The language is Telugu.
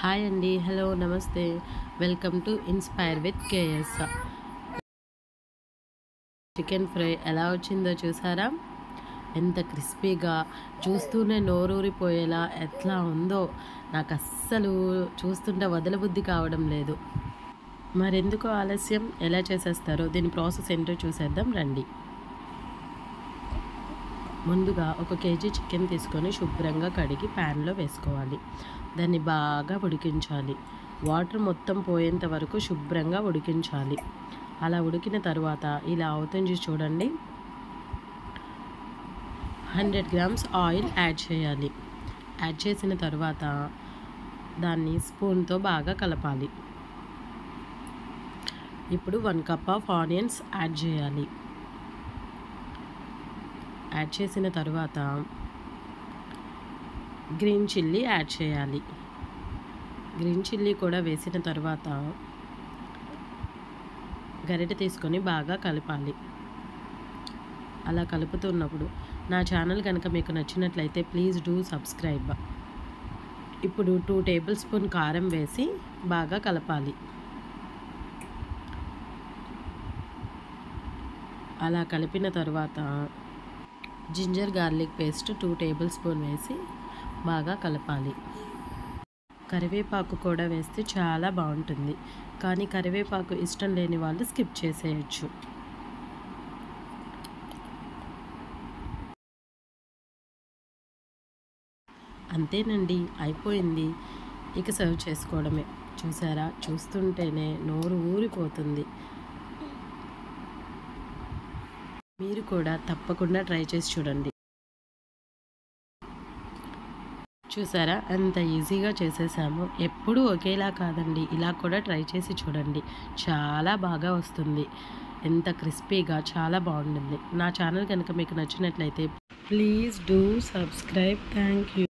హాయ్ అండి. హలో నమస్తే. Welcome to inspire with KS. Chicken fry ఎలా వచ్చిందో చూసారా? ఎంత క్రిస్పీగా చూస్తూనే నోరూరిపోయేలా ఎట్లా ఉందో నాకు అస్సలు చూస్తుంటే వదలబుద్ధి కావడం లేదు. మరెందుకు ఆలస్యం? ఎలా చేసేస్తారో దీని ప్రాసెస్ ఏంటో చూసేద్దాం రండి. ముందుగా ఒక కేజీ చికెన్ తీసుకొని శుభ్రంగా కడిగి ప్యాన్లో వేసుకోవాలి. దాన్ని బాగా ఉడికించాలి. వాటర్ మొత్తం పోయేంత వరకు శుభ్రంగా ఉడికించాలి. అలా ఉడికిన తర్వాత ఇలా అవుతుంది చూడండి. హండ్రెడ్ గ్రామ్స్ ఆయిల్ యాడ్ చేయాలి. యాడ్ చేసిన తర్వాత దాన్ని స్పూన్తో బాగా కలపాలి. ఇప్పుడు one cup of onions add చేయాలి. యాడ్ చేసిన తర్వాత గ్రీన్ చిల్లీ యాడ్ చేయాలి. గ్రీన్ చిల్లీ కూడా వేసిన తర్వాత గరిటె తీసుకొని బాగా కలపాలి. అలా కలుపుతున్నప్పుడు నా ఛానల్ కనుక మీకు నచ్చినట్లయితే ప్లీజ్ డూ సబ్స్క్రైబ్. ఇప్పుడు టూ టేబుల్ స్పూన్ కారం వేసి బాగా కలపాలి. అలా కలిపిన తర్వాత ginger garlic paste two tablespoon వేసి బాగా కలపాలి. కరివేపాకు కూడా వేస్తే చాలా బాగుంటుంది. కానీ కరివేపాకు ఇష్టం లేని వాళ్ళు స్కిప్ చేసేయచ్చు. అంతేనండి అయిపోయింది. ఇక సర్వ్ చేసుకోవడమే. చూసారా? చూస్తుంటేనే నోరు ఊరిపోతుంది. మీరు కూడా తప్పకుండా ట్రై చేసి చూడండి. చూసారా? ఎంత ఈజీగా చేసేసాము. ఎప్పుడూ ఒకేలా కాదండి. ఇలా కూడా ట్రై చేసి చూడండి. చాలా బాగా వస్తుంది. ఎంత క్రిస్పీగా చాలా బాగుంటుంది. నా ఛానల్ కనుక మీకు నచ్చినట్లయితే please do subscribe. Thank you